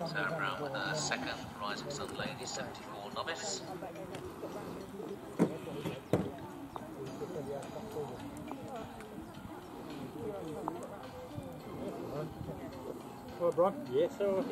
Second Rising Sun Lady, 74 novice. Well, Brian? Yes, sir.